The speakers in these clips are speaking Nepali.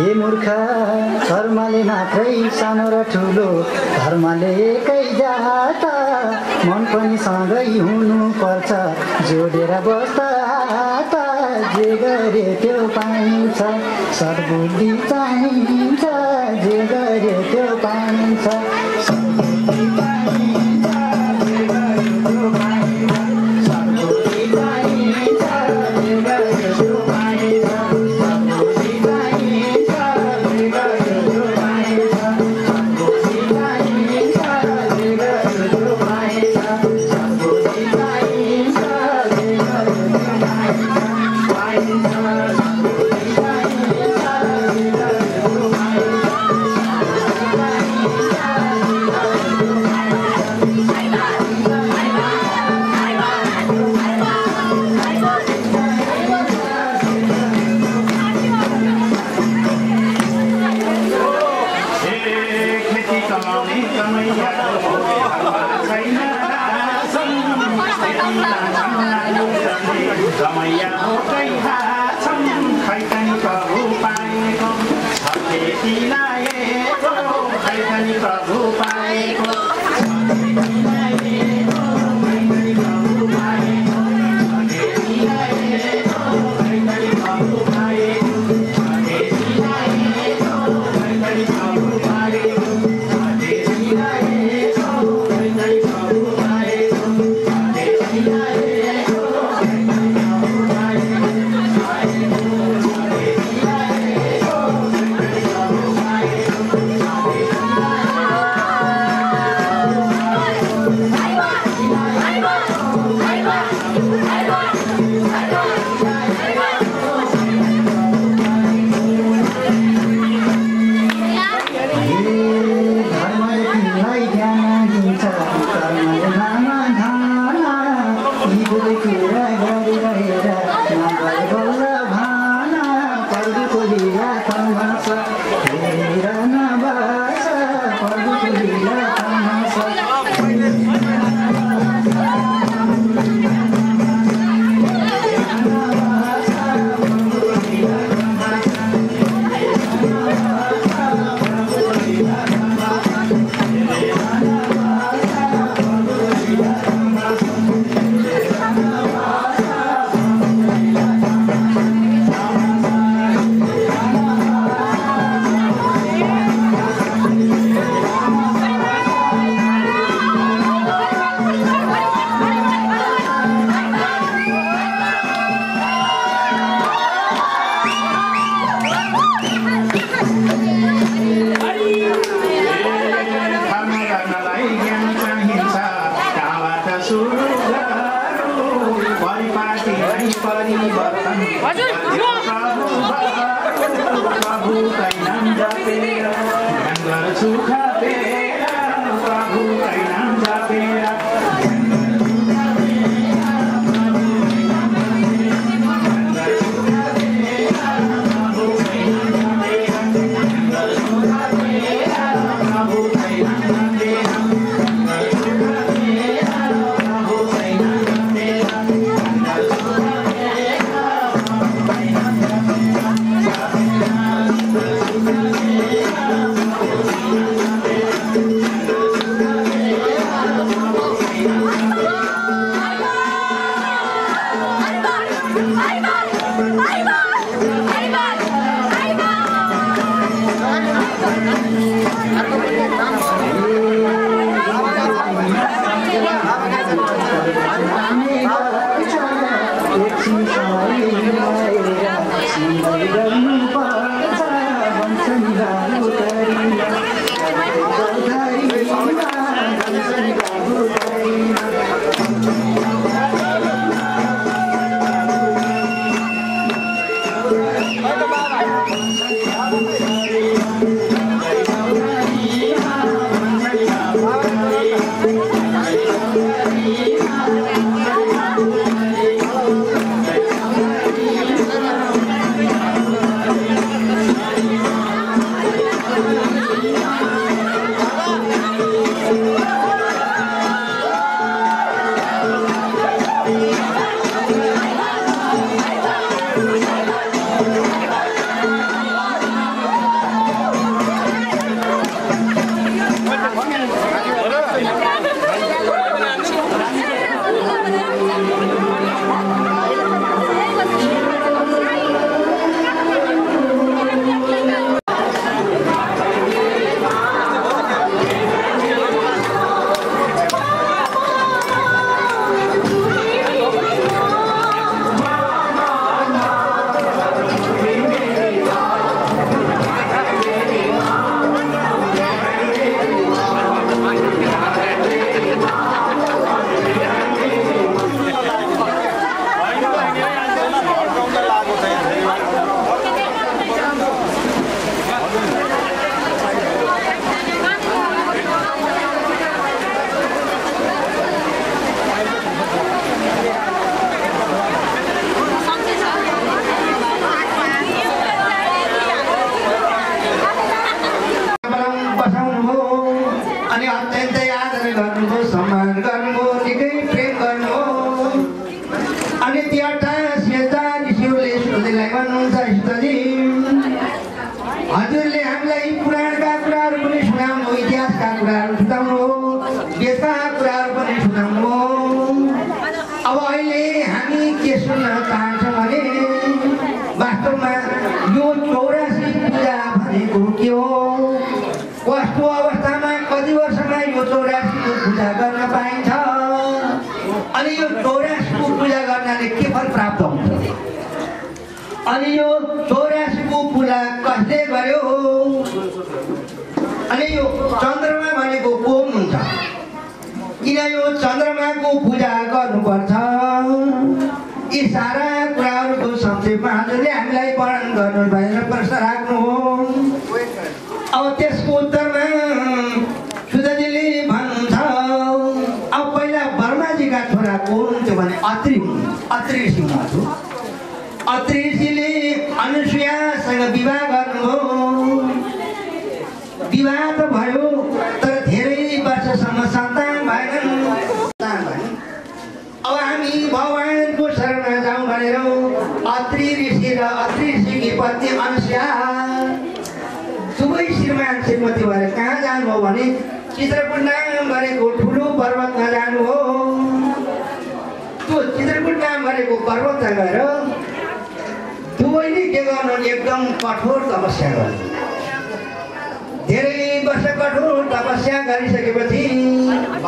ए मूर्ख धर्मले मात्रै सानो र ठुलो धर्मले एकै जात। मन पनि सँगै हुनुपर्छ जोडेर बस्दा त जे गरे त्यो पाइन्छ सद्बुद्धि चाहिन्छ। जे गरे त्यो पाइन्छ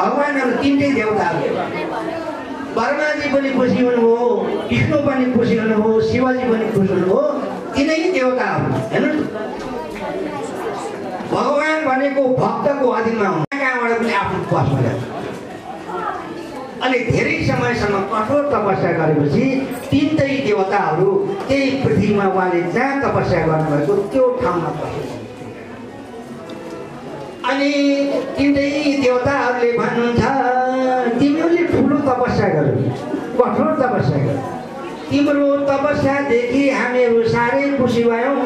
भगवान्हरू तिनटै देवताहरू ब्रह्माजी पनि खुसी हुनुभयो विष्णु पनि खुसी हुनुभयो शिवजी पनि खुसी हुनुभयो तिनै देवताहरू हेर्नु। भगवान् भनेको भक्तको अधीनमा हुन्छ कहाँबाट पनि आफ्नो जान्छ अनि धेरै समयसम्म कठोर तपस्या गरेपछि तिनटै देवताहरू त्यही पृथ्वीमा उहाँले जहाँ तपस्या गर्नुभएको त्यो ठाउँमा अनि तिनटै देवताहरूले भन्नुहुन्छ तिमीहरूले ठुलो तपस्या गर्यो कठोर तपस्या गर्यो तिम्रो तपस्यादेखि हामीहरू साह्रै खुसी भयौँ।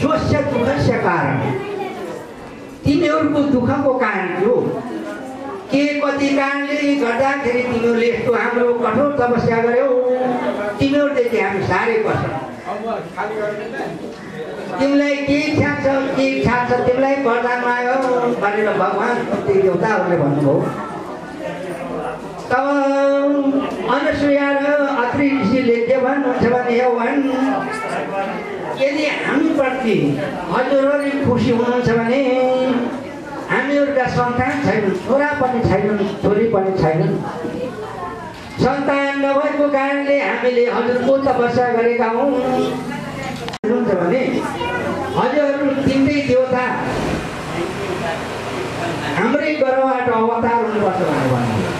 स्वस्य दुःखस्य कारण। तिमीहरूको दुःखको कारण थियो के कति कारणले गर्दाखेरि तिमीहरूले यस्तो हाम्रो कठोर तपस्या गर्यौ? तिमीहरूदेखि हामी साह्रै पर्छ तिमीलाई के इच्छा छ के इच्छा छ तिमीलाई वरदान आयो भनेर भगवान् ती देवताहरूले भन्नुभयो तब अनुसुया र अत्रि ऋषिले के भन्नुहुन्छ भने यो भन् यदि हामीप्रति हजुरहरूले खुसी हुनुहुन्छ भने हामीहरूका सन्तान छैनन् छोरा पनि छैनन् छोरी पनि छैनन् सन्तान नभएको कारणले हामीले हजुरको तपस्या गरेका हौँ हुनुहुन्छ भने हजुरहरू तिनटै देवता हाम्रै गर्भबाट अवतार हुनुपर्छ भनेर भन्नुभयो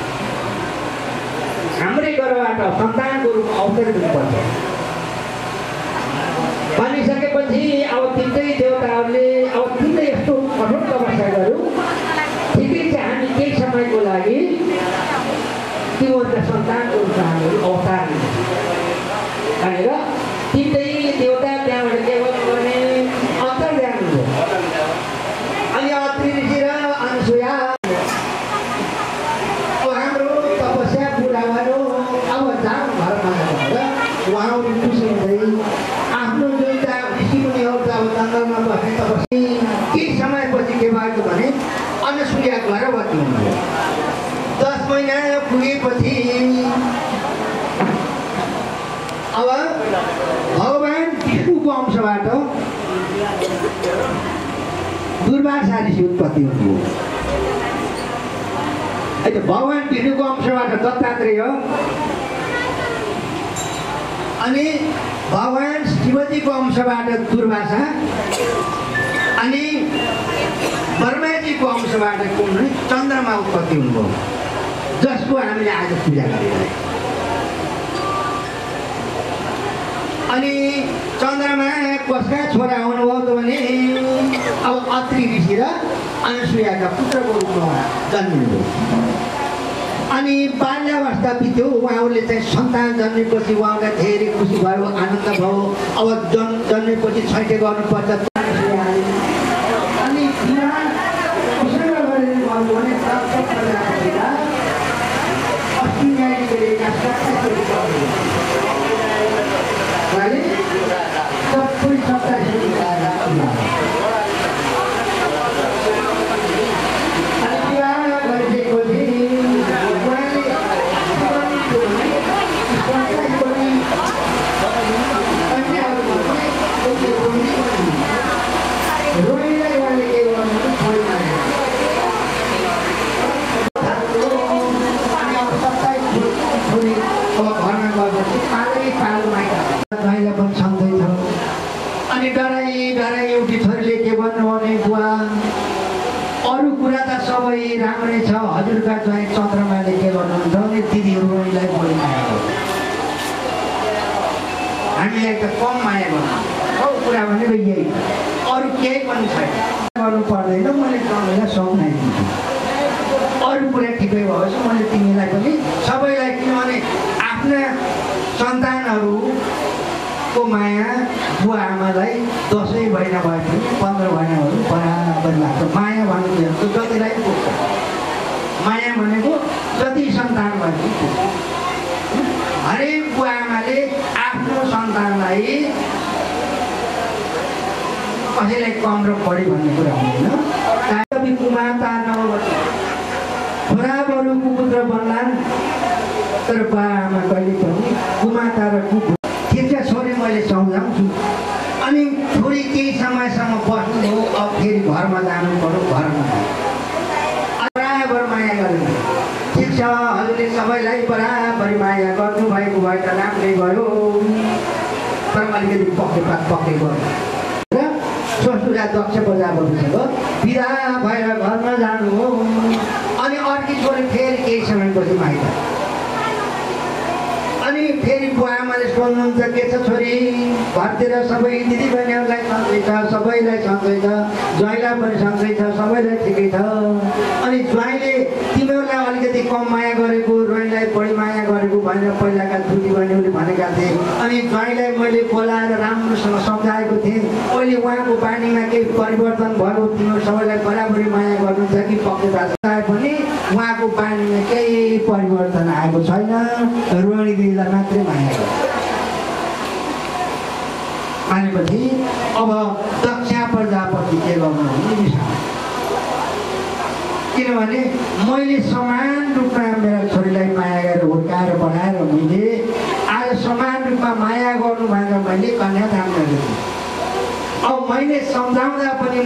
हाम्रै गर्भबाट सन्तानको रूपमा अवतरित हुनुपर्छ भनिसकेपछि अब तिनटै देवताहरूले अब तिनटै यस्तो कठोर तपस्या गऱ्यौँ ठिकै छ हामी केही समयको लागि तिमीहरूका सन्तानको रूपमा हामीहरू अवतार लिन्छौँ भनेर तिनटै देवता त्यहाँबाट के गर्नु भने अन्तर्ध्यान हुनुभयो अनि अत्रि ऋषि र अनुसुया अब हाम्रो तपस्या पुरा गर्यो अब जाउँ घरमा भनेर उहाँहरू खुसी हुँदै आफ्नो जुन चाहिँ ऋषि मुनिहरू त अब जङ्गलमा बस्ने तपस्या केही समयपछि के भएको भने अनुसुया गर्भवती हुनुभयो दस महिना पुगेपछि अब भगवान् विष्णुको अंशबाट दुर्वासा ऋषि उत्पत्ति हुनुभयो अहिले भगवान् विष्णुको अंशबाट दत्तात्रेय अनि भगवान् शिवजीको अंशबाट दुर्वासा अनि ब्रह्माजीको अंशबाट चन्द्रमा उत्पत्ति हुनुभयो। जसको हामीले आज पूजा गरिरहेको अनि चन्द्रमा कसका छोरा त भने अब अत्रि ऋषि र अनुसुयाका पुत्रको रूपमा जन्मिनुभयो अनि बाल्यावस्था बित्यो उहाँहरूले चाहिँ सन्तान जन्मेपछि उहाँलाई धेरै खुसी भयो आनन्द भयो अब जन् जन्मेपछि छैटे गर्नुपर्छ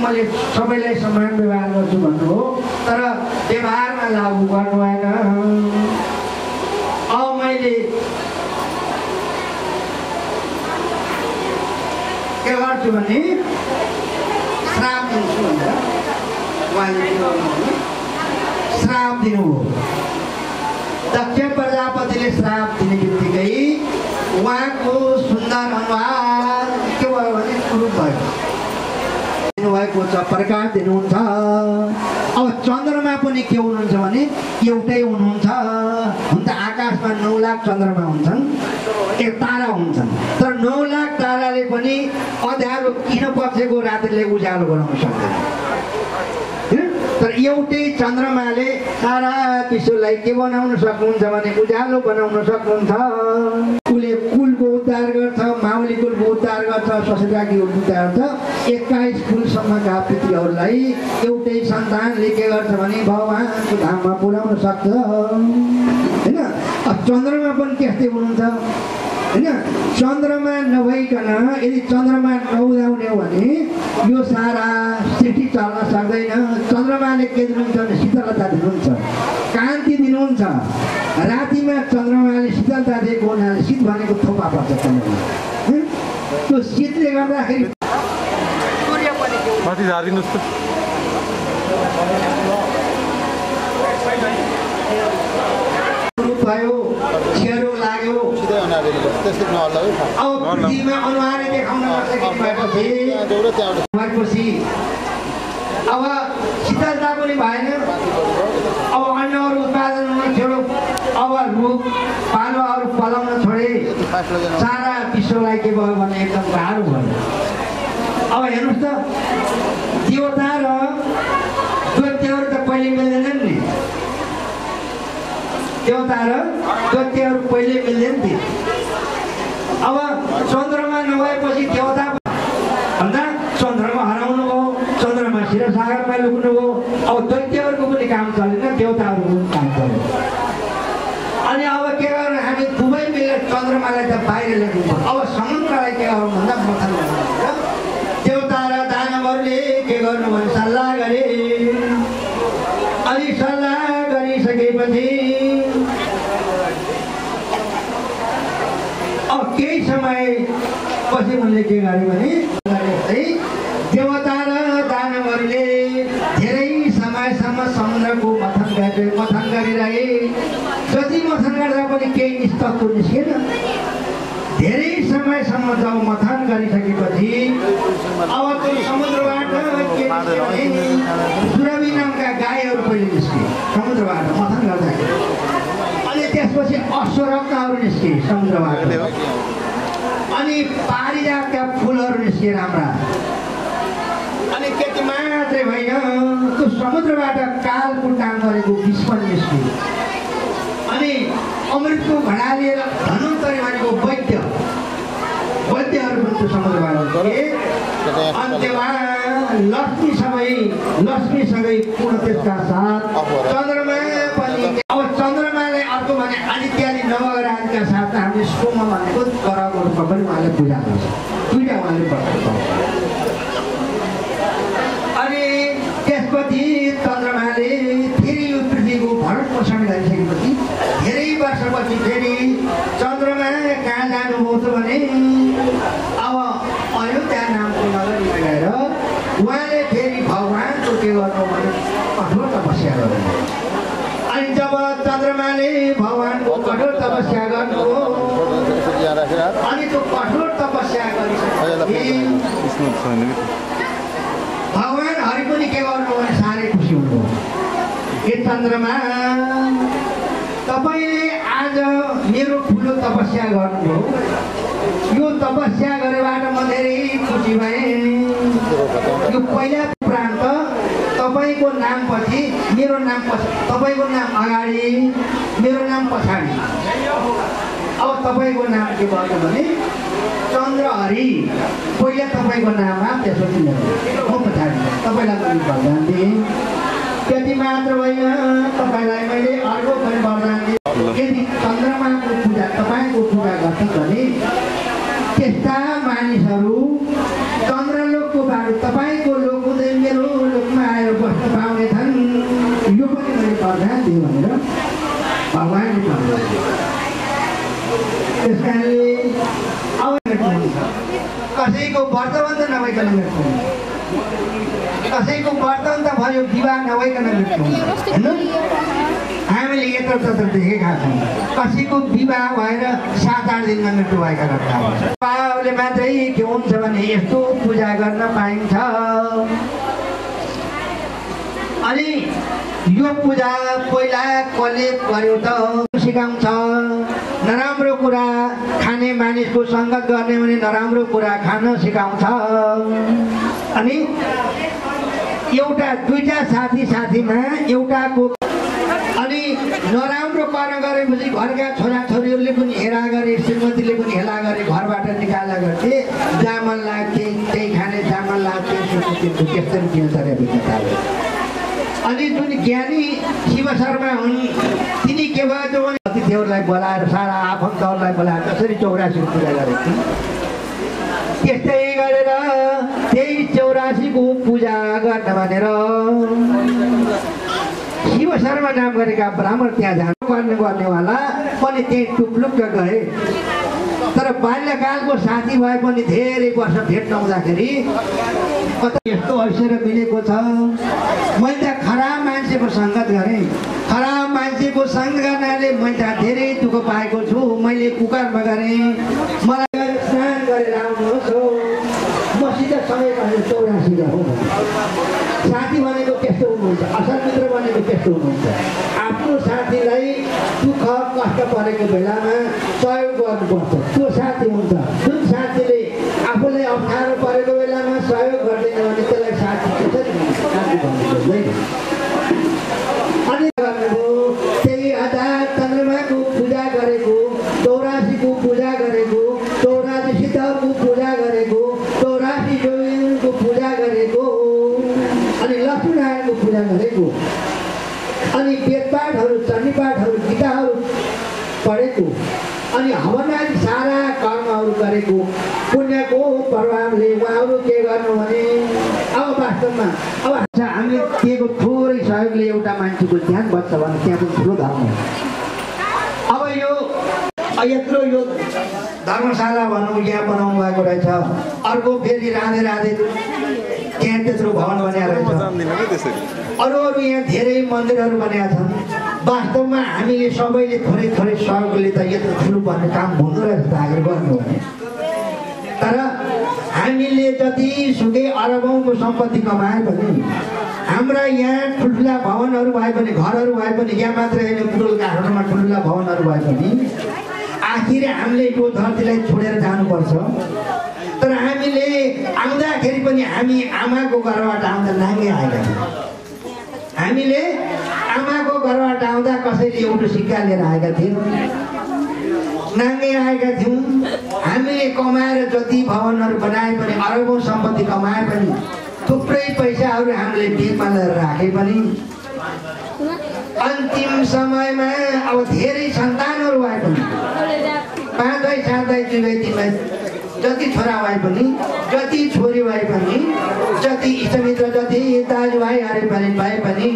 मैले सबैलाई समान व्यवहार गर्छु भन्नु हो। तर व्यवहारमा लागु गर्नु भएन। अब मैले के गर्छु भने श्राप दिन्छु भनेर उहाँले श्राप दिनुभयो। दक्ष प्रजापतिले श्राप दिने बित्तिकै उहाँको सुन्दर अनुहार के भयो भने कुरूप भयो। दिनुभएको छ प्रकाश दिनुहुन्छ। अब चन्द्रमा पनि के हुनुहुन्छ भने एउटै हुनुहुन्छ। हुन त आकाशमा नौ लाख चन्द्रमा हुन्छन् एक तारा हुन्छन्। तर नौ लाख ताराले पनि अँध्यारो किन बसेको रात्रिले उज्यालो गराउन सक्दैन? तर एउटै चन्द्रमाले सारा विश्वलाई के बनाउन सक्नुहुन्छ भने उज्यालो बनाउन सक्नुहुन्छ? उसले उद्धार गर्छ माउली कुलको उद्धार गर्छ ससुराकी उद्धार गर्छ एक्काइस कुलसम्मका पितृहरूलाई एउटै सन्तानले के गर्छ भने भगवान्को धाममा पुर्याउन सक्छ। होइन? चन्द्रमा पनि त्यस्तै हुनुहुन्छ। होइन? चन्द्रमा नभइकन यदि चन्द्रमा नउदाउने हो भने यो सारा सृष्टि चल्न सक्दैन। चन्द्रमाले के दिनुहुन्छ भने शीतलता दिनुहुन्छ। कान्ति दिनुहुन्छ। रातिमा चन्द्रमाले शीतलता दिएको हुनाले शीत भनेको थोपा पर्छ चन्द्रमा? त्यो शीतले गर्दाखेरि भयो छेरो लाग्यो। सिधै अनुहार हेर्नुपर्छ त्यस्तो नहल्ला है अब शीतलता पनि भएन अब अन्नहरू उत्पादन हुन छोड्यो अब रुख पालुवाहरू पलाउन छोडे सारा विश्वलाई के भयो भने एकदम गाह्रो भयो अब हेर्नुहोस् त देवता र दैत्यहरू त पहिले मिल्दैनन् देवता र दैत्यहरू पहिले मिल्दैन थिए अब चन्द्रमा नभएपछि देवता भन्दा चन्द्रमा हराउनु भयो चन्द्रमा शिर सागरमा लुक्नु भयो अब दैत्यहरूको पनि काम चलेन देवताहरूको पनि काम चलेन अनि अब के गर्नु हामी दुवै मिलेर चन्द्रमालाई त बाहिर ल्याइदिनु अब समुद्रलाई के गर्नु भन्दा मथन गर्नु देवता र दानवहरूले के गर्नु भने सल्लाह गरे अनि सल्लाह गरिसकेपछि अब केही समय पछि उनले के गरे भने देवता र दानवहरूले धेरै समयसम्म समुद्रको मथन गरे मथन गरिरहे। जति मथन गर्दा पनि केही निष्पत्तो निस्केन। धेरै समयसम्म जब मथान गरिसकेपछि अब त्यो समुद्रबाट सुरवी नामका गाईहरू पहिले निस्के समुद्रबाट मथान गर्दाखेरि। अनि त्यसपछि अश्वरत्नहरू निस्के समुद्रबाट। अनि पारिजातका फुलहरू निस्के राम्रा। अनि त्यति मात्रै होइन त्यो समुद्रबाट काल कुटान गरेको पनि निस्क्यो। अनि अमृतको घडा लिएर धनुन्तरी भनेको वैद्य। वैद्यहरू पनि त्यो समुद्रबाट अन्त्यमा लक्ष्मी सबै लक्ष्मीसँगै पूर्ण त्यसका साथ चन्द्रमा पनि अब अर्को भने आदित्यले नवग्रहका साथ हामीले सोम भनेको ग्रहको रूपमा पनि उहाँले पूजा गर्छ। दुइटा उहाँले बताएको अनि त्यसपछि चन्द्रमाले फेरि यो पृथ्वीको भरण पोषण गरिसकेपछि धेरै वर्षपछि फेरि चन्द्रमा कहाँ जानुभयो भने अब अयोध्या नामको नगरीमा गएर उहाँले फेरि भगवान्को के गर्नु भने कठोर तपस्या गर्नु अनि जब चन्द्रमाले भगवान्को कठोर तपस्या यहाँ राखेर अनि त्यो कठोर तपस्या कि भगवान् हरि पनि के गर्नु भने साह्रै खुसी हुनुभयो ए चन्द्रमा तपाईँले आज मेरो ठुलो तपस्या गर्नुभयो यो तपस्या गरेबाट म धेरै खुसी भएँ यो पहिला प्रान्त तपाईँको नामपछि मेरो नाम पछि तपाईँको नाम अगाडि मेरो नाम पछाडि। अब तपाईँको नाम के भयो भने चन्द्रहरि पहिला तपाईँको नाममा त्यसपछि मेरो म पछाडि। तपाईँलाई पनि वरदान दिएँ। त्यति मात्र होइन तपाईँलाई मैले अर्को पनि वरदान दिएँ। यदि चन्द्रमाको पूजा तपाईँको पूजा गर्छ भने त्यस्ता मानिसहरू चन्द्रलोककोबाट तपाईँको लोक हुँदै मेरो लोकमा आएर बस्न पाउने छन् यो पनि मैले वरदान दिएँ भनेर भगवान्ले भन्नुभयो त्यस कारणले भेट्नुहुन्छ कसैको व्रतबन्ध नभइकन भेट्नुहुन्छ कसैको व्रतबन्ध भयो विवाह नभइकन हेर्नु। हामीले यत्र तत्र देखेका छौँ। कसैको विवाह भएर सात आठ दिनमा मृत्यु भएका छन्। बाबाले मात्रै के हुन्छ भने यस्तो पूजा गर्न पाइन्छ। अनि यो पूजा पहिला कसले गर्यो त। सिकाउँछ। नराम्रो कुरा खाने मानिसको सङ्गत गर्ने भने नराम्रो कुरा खान सिकाउँछ। अनि एउटा दुईटा साथी साथीमा एउटाको अनि नराम्रो कर्म गरेपछि घरका छोराछोरीहरूले पनि हेला गरे श्रीमतीले पनि हेला गरे घरबाट निकाल्दा गर्थे जामन लाग्थे त्यही खाने जामन लाग्थे। त्यस्तै अनि जुन ज्ञानी शिव शर्मा हुन् तिनी के भयो भने अतिथिहरूलाई बोलाएर सारा आफन्तहरूलाई बोलाएर कसरी चौरासीको पूजा गरेको थिए त्यस्तै गरेर त्यही चौरासीको पूजा गर्न भनेर शिव शर्मा नाम गरेका ब्राह्मण त्यहाँ जानु गर्ने गर्नेवाला पनि त्यही टुप्लुक्क गए। तर बाल्यकालको साथी भए पनि धेरै वर्ष भेट नहुँदाखेरि कता यस्तो ऐश्वर्य मिलेको छ? मैले त खराब मान्छेको सङ्गत गरेँ। खराब मान्छेको सङ्ग गर्नाले मैले त धेरै दुःख पाएको छु। मैले कुकरमा गरेँ। मलाई स्नान गरेर आउनुहोस् हो। मसित समय भनेको चौरासी हो। साथी भनेको त्यस्तो हुनुहुन्छ। असल मित्र भनेको त्यस्तो हुनुहुन्छ। आफ्नो साथीलाई दुःख कष्ट परेको बेलामा सहयोग गर्नुपर्छ त्यो साथी हुन्छ जुन साथीले आफूलाई अप्ठ्यारो परेको बेलामा सहयोग गर्दैन भने त्यसलाई साथी कसरी भन्छ? साथी भन्नु खोज्दैन अनि गर्नुभयो त्यही हजार चन्द्रमाको पूजा गरेको चौरासीको पूजा गरेको चौरासी सिद्धको पूजा गरेको चौरासी जोगिनको पूजा गरेको अनि लक्ष्मीनारायणको पूजा गरेको अनि वेदपाठहरू चण्डीपाठहरू गीताहरू पढेको अनि हवनादि सारा कर्महरू गरेको पुण्यको प्रभावले उहाँहरू के गर्नु भने अब हामीले दिएको थोरै सहयोगले एउटा मान्छेको ध्यान बच्छ भने त्यहाँ पनि ठुलो धर्म हो। अब यो यत्रो यो धर्मशाला भनौँ यहाँ बनाउनु भएको रहेछ। अर्को फेरि राधे राधे त्यहाँ त्यत्रो भवन बनाएर अरू अरू यहाँ धेरै मन्दिरहरू बनेका छन्। वास्तवमा हामीले सबैले थोरै थोरै सहयोगले त यत्रो ठुलो पर्ने काम हुँदो रहेछ त आग्रह गर्नु भने। तर हामीले जतिसुकै अरबौँको सम्पत्ति कमाए पनि हाम्रा यहाँ ठुल्ठुला भवनहरू भए पनि घरहरू भए पनि यहाँ मात्रै होइन बुटोल काठमाडौँमा ठुल्ठुला भवनहरू भए पनि आखिर हामीले यो धरतीलाई छोडेर जानुपर्छ। तर हामीले आउँदाखेरि पनि हामी आमाको घरबाट आउँदा नाङ्गे आएका थियौँ। हामीले आमाको घरबाट आउँदा कसैले एउटा सिक्का लिएर आएका थियौँ नाङ्गे आएका थियौँ। हामीले कमाएर जति भवनहरू बनाए पनि अरबौँ सम्पत्ति कमाए पनि थुप्रै पैसाहरू हामीले बिचमा लिएर राखे पनि। अन्तिम समयमा अब धेरै सन्तानहरू भए पनि। पाँच सात दुई तिन जति छोरा भए पनि जति छोरी भए पनि जति इष्टमित्र जति दाजुभाइहरू पनि भए पनि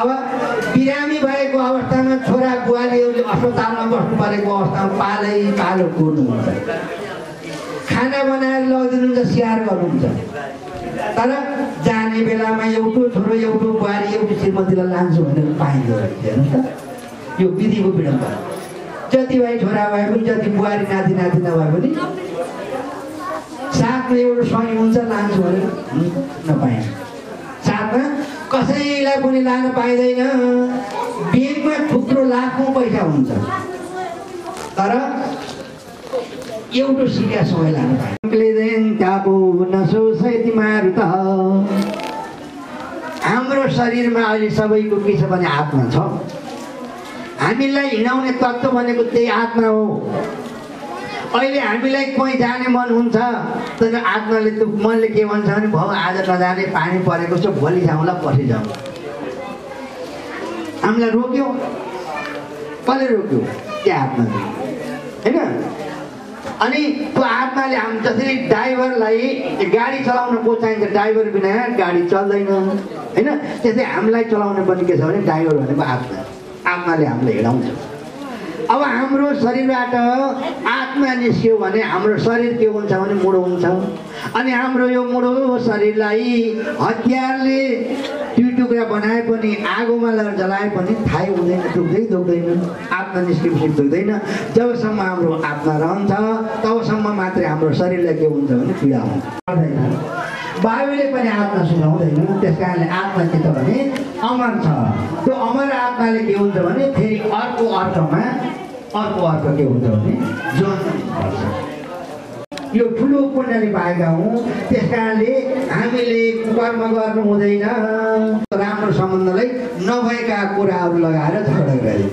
अब बिरामी भएको अवस्थामा छोरा बुहारीहरूले अस्पतालमा बस्नु परेको अवस्थामा पालै पालो कुर्नुहुन्छ खाना बनाएर लगिदिनुहुन्छ स्याहार गर्नुहुन्छ। तर जाने बेलामा एउटो छोरो एउटो बुहारी एउटी श्रीमतीलाई लान्छु भनेर पाइँदो रहेछ त। यो विधिको विडम्बना। जति भाइ छोरा भए पनि जति बुहारी नाति नाति नभए पनि साथमा एउटा स्वामी हुन्छ लान्छु भनेर हुँ, नपाएन। साथमा कसैलाई पनि लान पाइँदैन। ब्याङ्कमा थुप्रो लाखौँ पैसा हुन्छ। तर एउटा सिरिया समय लानु पाएन। हाम्रो शरीरमा अहिले सबैको के छ भने आत्मा छ। हामीलाई हिँडाउने तत्त्व भनेको त्यही आत्मा हो। अहिले हामीलाई कहीँ जाने मन हुन्छ तर आत्माले त मनले के भन्छ भने भाउ आज नजाने पानी परेको छ भोलि जाउँला पछि जाउँ हामीलाई रोक्यो। कसले रोक्यो? त्यो आत्माले। होइन? अनि त्यो आत्माले हाम जसरी ड्राइभरलाई गाडी चलाउन को चाहिन्छ ड्राइभर बिना गाडी चल्दैन। होइन? त्यस्तै हामीलाई चलाउन पनि के छ भने ड्राइभर भनेको आत्मा। आत्माले हामीलाई हिँडाउँछ। अब हाम्रो शरीरबाट आत्मा निस्क्यो भने हाम्रो शरीर के हुन्छ भने मुडो हुन्छ। अनि हाम्रो यो मुडो शरीरलाई हतियारले दुई टुक्रा बनाए पनि आगोमा जलाए पनि थाहै हुँदैन दुख्दै दुख्दैन आत्मा निस्केपछि दुख्दैन। जबसम्म हाम्रो आत्मा रहन्छ तबसम्म मात्रै हाम्रो शरीरलाई के हुन्छ भने पीडा हुन्छ। बाबुले पनि आत्मा सुनाउँदैन त्यस कारणले आत्मा के छ भने अमर छ। त्यो अमर आत्माले के हुन्छ भने फेरि अर्को अर्थमा अर्को अर्थ के हुन्छ भने जन्म यो ठुलो पुण्यले पाएका हौँ त्यस कारणले हामीले कर्म गर्नु हुँदैन। राम्रो सम्बन्धलाई नभएका कुराहरू लगाएर झगडा गरे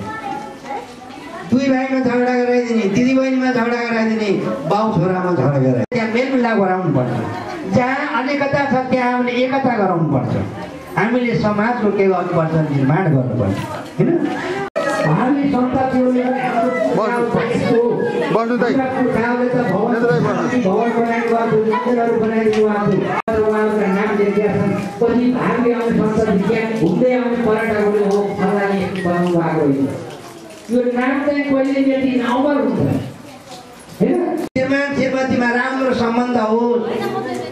दुई भाइमा झगडा गराइदिने दिदी बहिनीमा झगडा गराइदिने बाउ छोरामा झगडा गराइ त्यहाँ मेलमिलाप गराउनु पर्छ। जहाँ अनेकता छ त्यहाँ हामीले एकता गराउनु पर्छ। हामीले समाजको के गर्नुपर्छ निर्माण गर्नुपर्छ। होइन? हामी उहाँहरूका नाम लेखेका छन्। पछि आउने संसद विज्ञान घुम्दै आउने हो बनाउनु भएको होइन। यो नाम चाहिँ कहिले व्यक्ति अमर हुन्छ। होइन? श्रीमान श्रीमतीमा राम्रो सम्बन्ध होस्।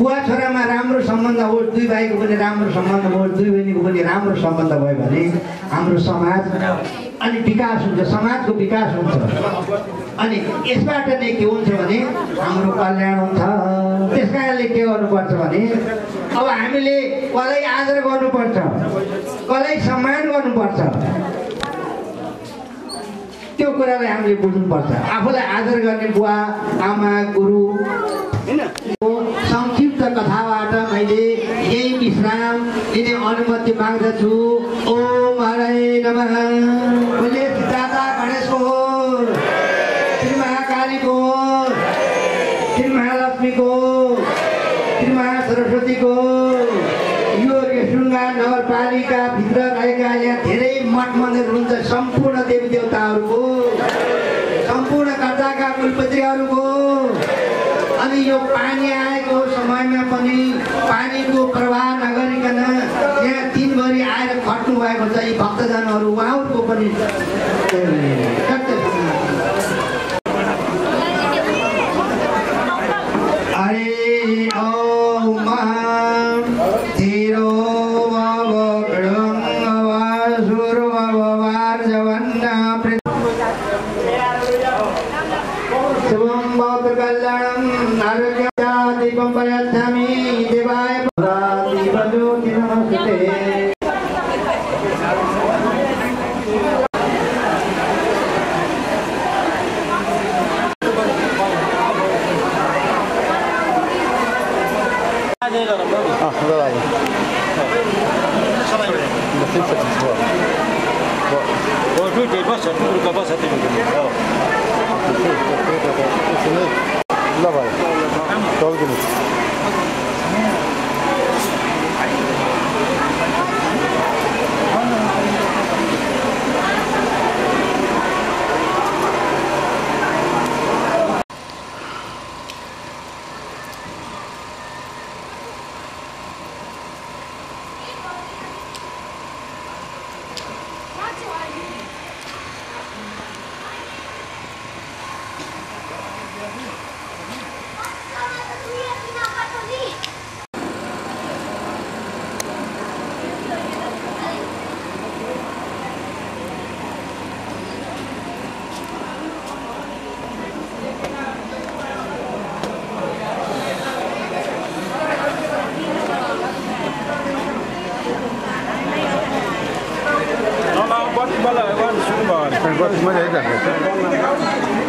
बुवा छोरामा राम्रो सम्बन्ध होस् दुई भाइको पनि राम्रो सम्बन्ध होस् दुई बहिनीको पनि राम्रो सम्बन्ध भयो भने हाम्रो समाज अनि विकास हुन्छ समाजको विकास हुन्छ। अनि यसबाट नै के हुन्छ भने हाम्रो कल्याण हुन्छ। त्यस कारणले के गर्नुपर्छ भने अब हामीले कसलाई आदर गर्नुपर्छ? कसलाई सम्मान गर्नुपर्छ? त्यो कुरालाई हामीले बुझ्नुपर्छ। आफूलाई आदर गर्ने बुवा आमा गुरु होइन यो संक्षिप्त कथाबाट मैले यही विश्राम लिने अनुमति माग्दछु ओम हरै नमः। बोले दादा गणेशको श्री महाकालीको श्री महालक्ष्मीको श्री महासरस्वतीको यो रेसुङ्गा नगरपालिकाभित्र रहेका यहाँ धेरै मठ मन्दिर हुन्छ। सम्पूर्ण देवी देवताहरूको। सम्पूर्ण कर्ताका कुलपतिहरूको। अनि यो पानी आएको समयमा पनि पानीको प्रवाह भएको छ यी भक्तजनहरू उहाँहरूको पनि Ah, vai lá. Senza ci si può. Con lui che passa, tu che passa, ti vedo. Lavare. Toglimi. 정말 되지 않겠어요?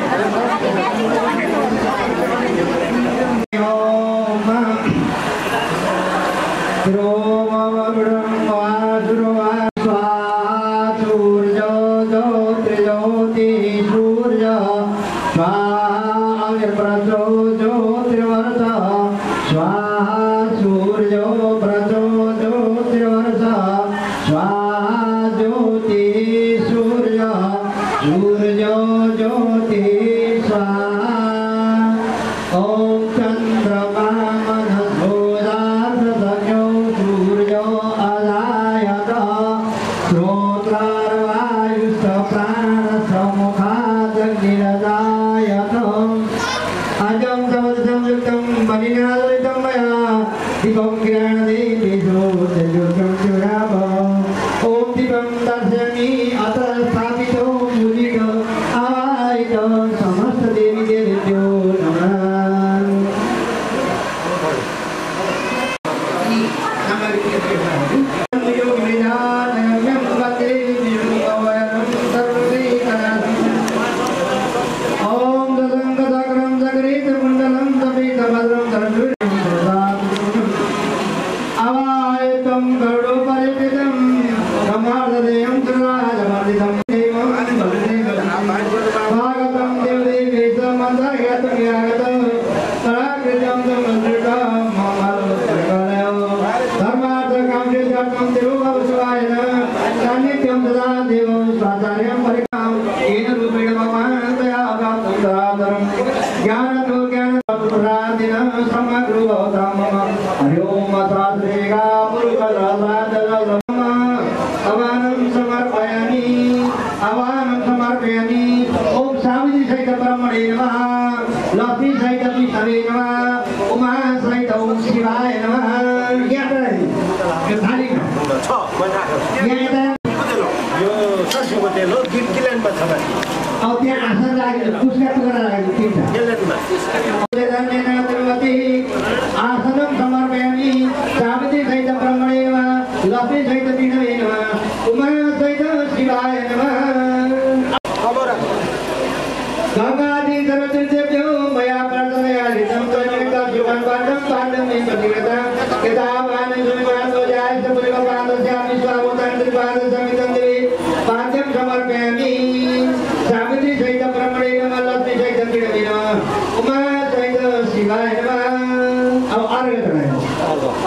शिवाय नमः अब आर गए तो नहीं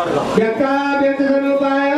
आर गए यक्का व्यक्त रूपाय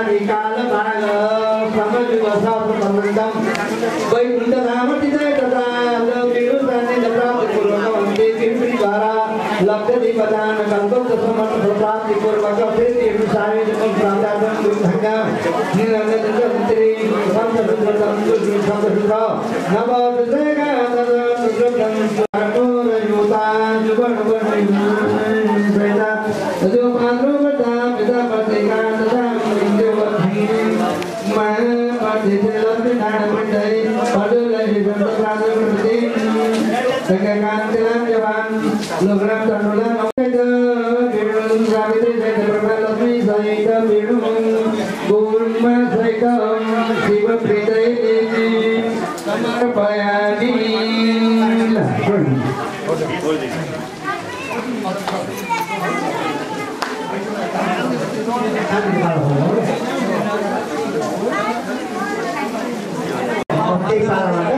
कालभाग समजविभासाप्रबन्धं वै वृन्दधामतिजयतथा लविरुदाने दत्तापपूर्वकं देवीप्रिवारा लब्धदिपदान कल्पकसमर्थप्राप्तिपूर्वकं प्रीतिं सायुधं प्राप्तासं गृहङ्गं निरन्दन्त्री सन्तसुतं नव विजयगा Sekarang jalan jalan Lugram tanulan Omega Birun Sabiti Jaita Prabhalatmi Jaita Birun Burma Jaita Siva Pritayini Samarpayani Terima kasih.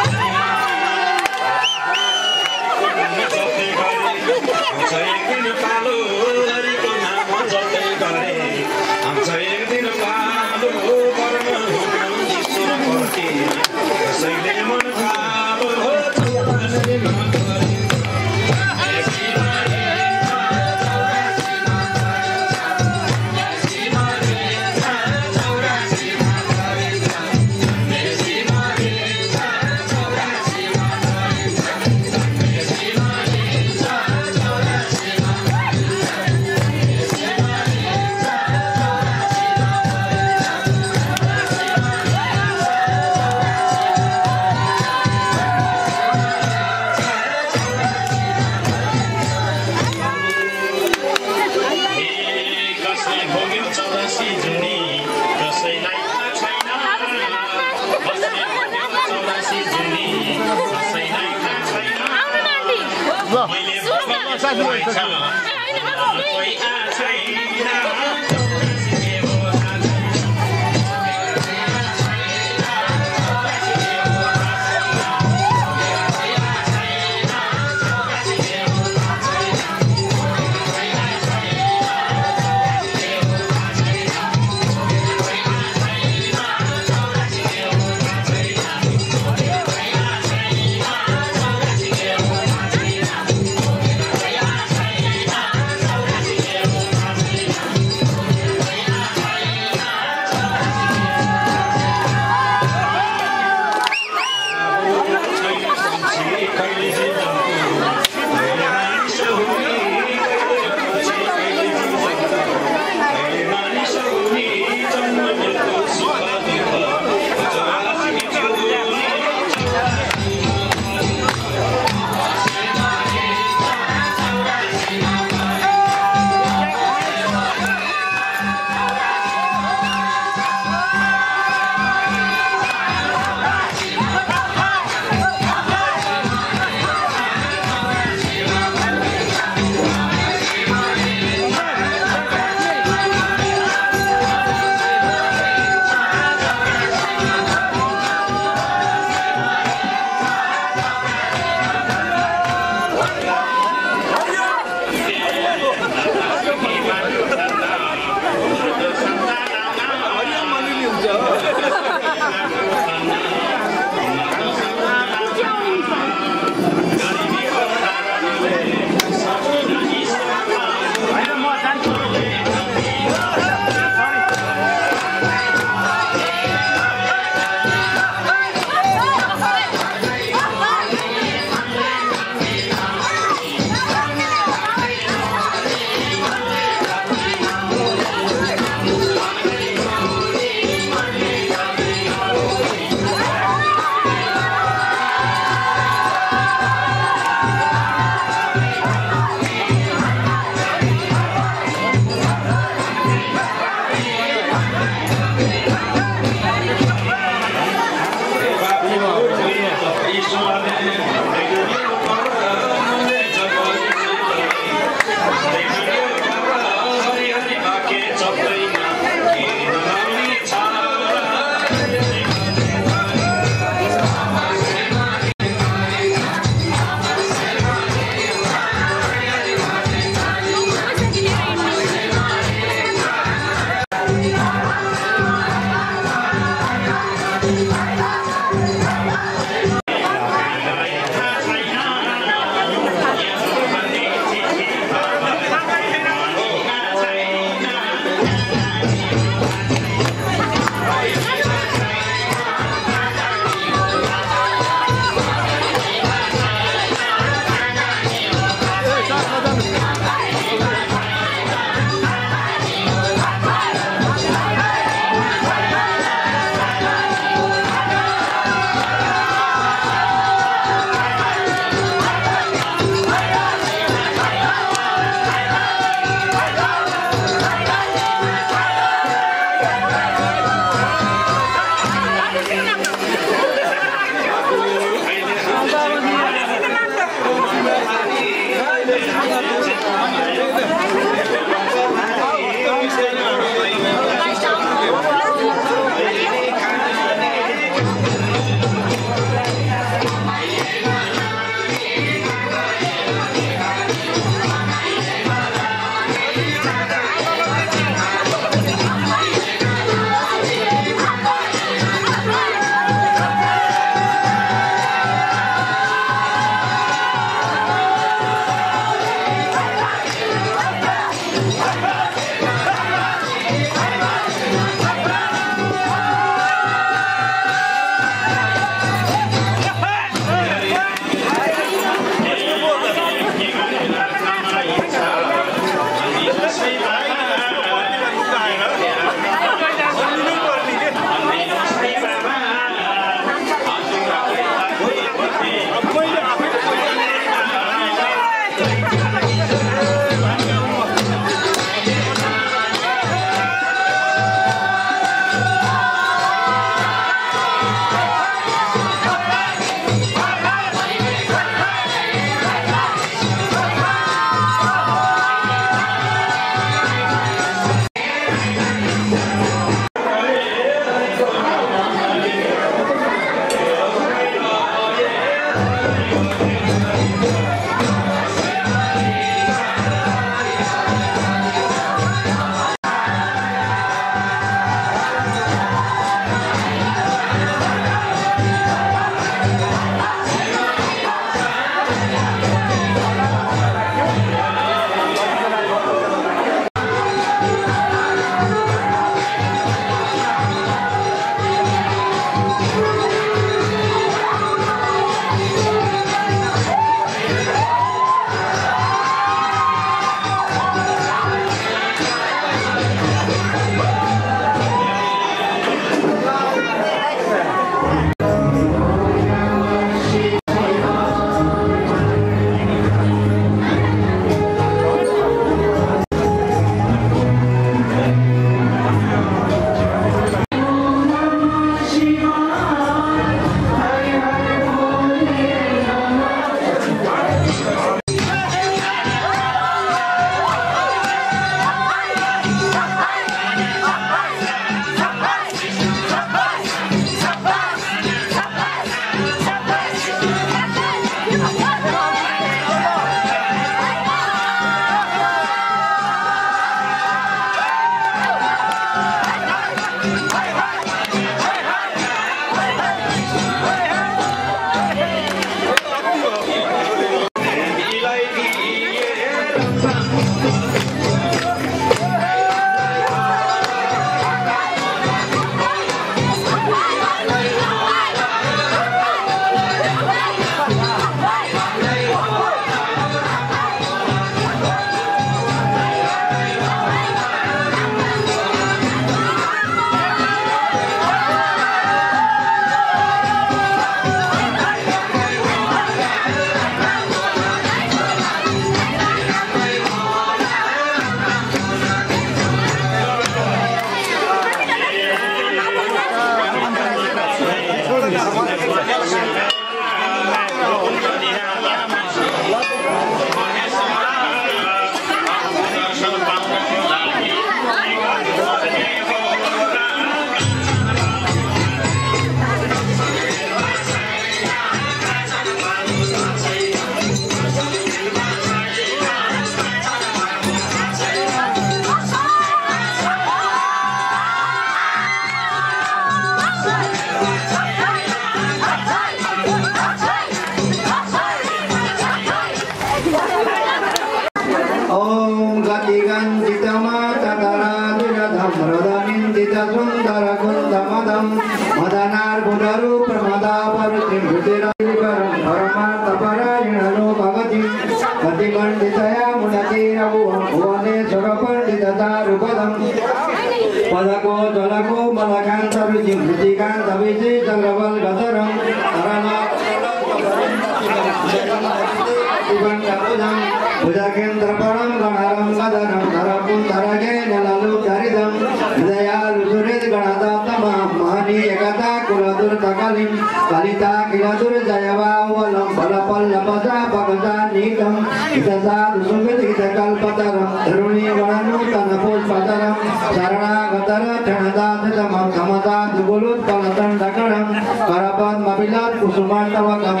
Kusumarta wakam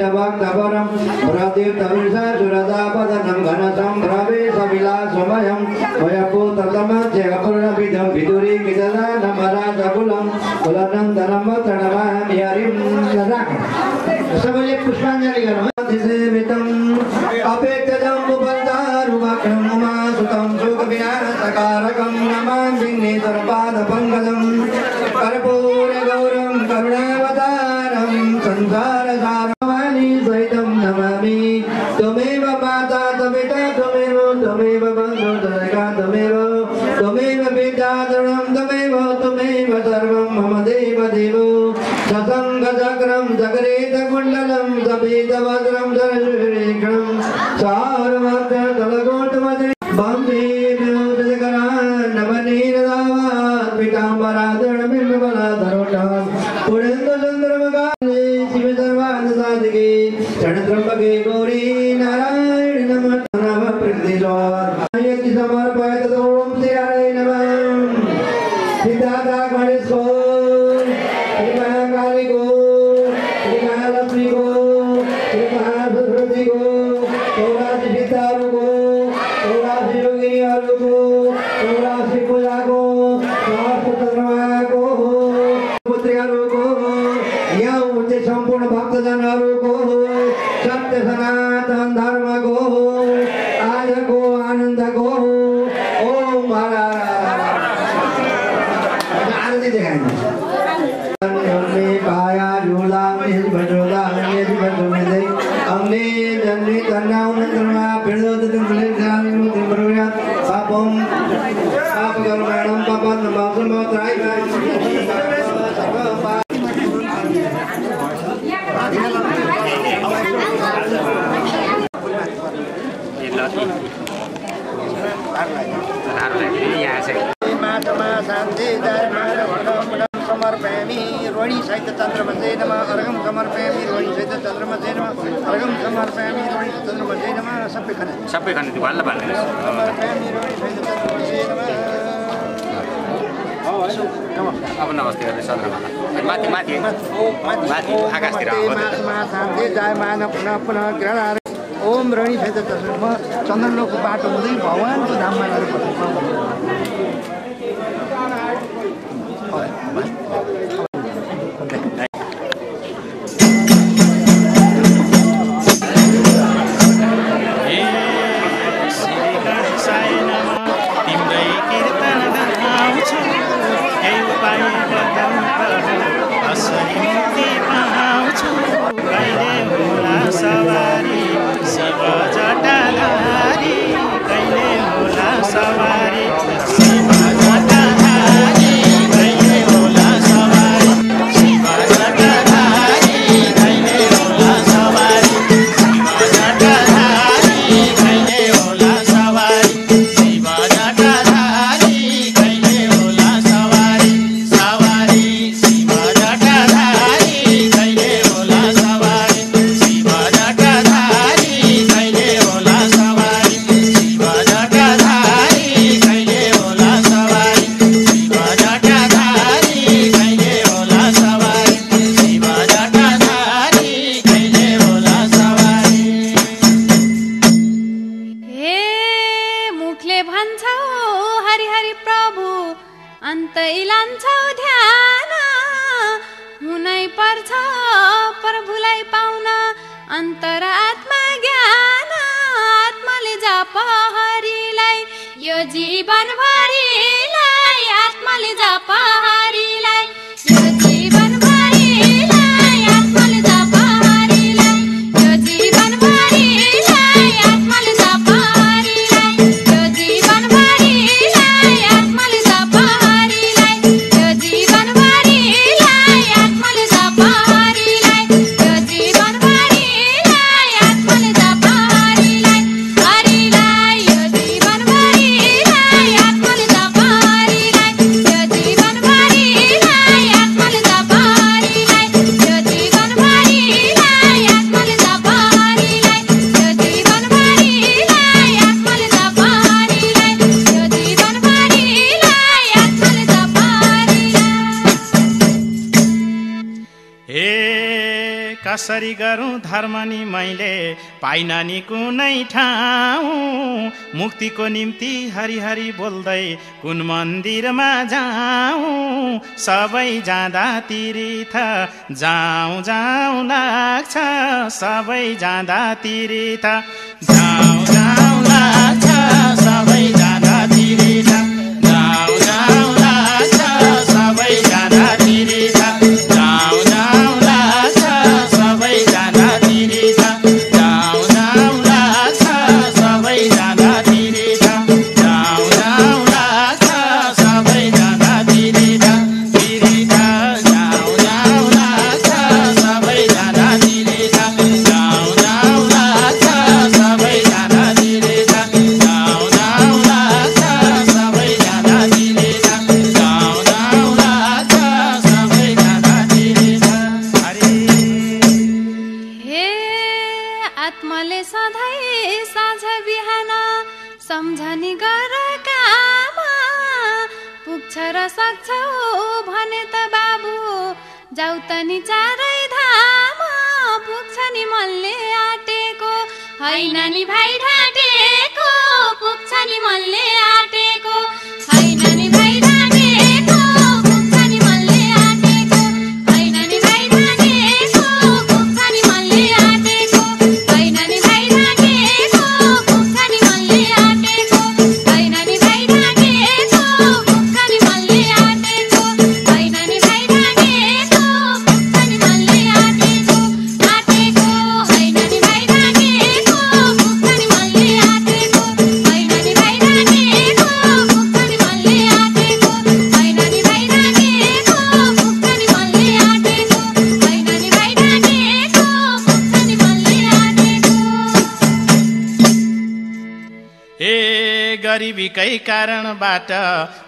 तवाक्तपरं प्रदीप्तविषजुरदापदनं घनसम्भ्रवेशविलासमयं वयपूततमध्यपुरणभिधं विदुरीकिदनमराजकुलं कुलनन्दनं वतणमहं हरिं सब ये पुष्पांजलि करो अपेक्षजं उपदारुभक्षं उमासुतं सुखविनाशकारकं नमामि नेतरपादपङ्कजम् माथि माथि माथि माथि आकाशतिर ओम रणी म चन्द्रलोकको बाटो हुँदै भगवान्को धाममा लगेर होइन नि कुनै ठाउँ। मुक्तिको निम्ति हरिहरि बोल्दै कुन मन्दिरमा जाउँ? सबै जाँदा तीर्थ जाउँ जाउँ लाग्छ। सबै जाँदा तीर्थ जाउँ जाउँ लाग्छ। सबै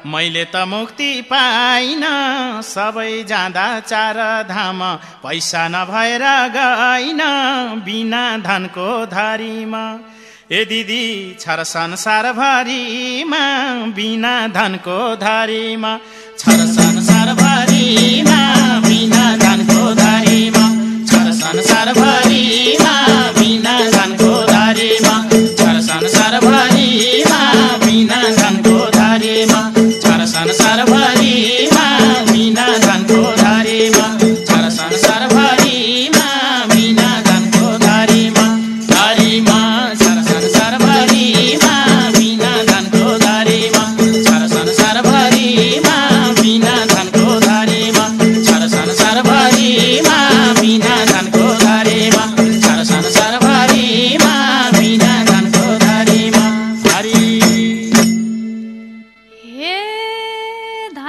मैले त मुक्ति पाइन। सबै जाँदा चार धाम पैसा नभएर गइन बिना धनको धरीमा। ए दिदी छ संसारभरिमा बिना धनको धरीमा।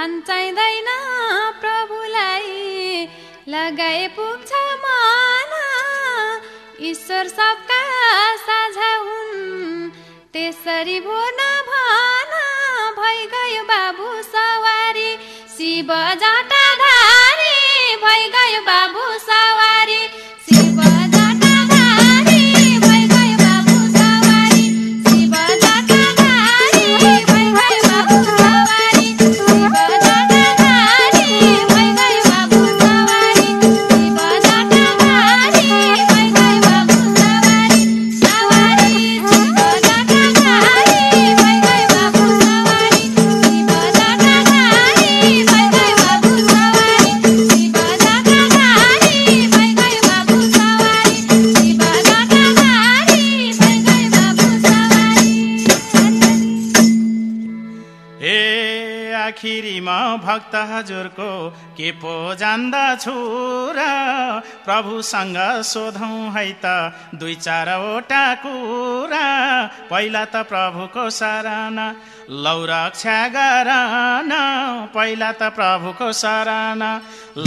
चाहिँदैन प्रभुलाई। लगाए पुग्छ माना। ईश्वर सबका साझा हुन्। त्यसरी भो भान भइ गयो बाबु सवारी। शिव जटाधारी भइ गयो बाबु सवारी। हजुरको के पो जान्दछु र प्रभुसँग सोधौँ है त दुई चारवटा कुरा। पहिला त प्रभुको सराना लौ रक्षा गरन पहिला त प्रभुको सराना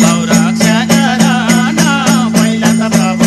लौ रक्षा गरन पहिला त प्रभुको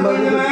Amém.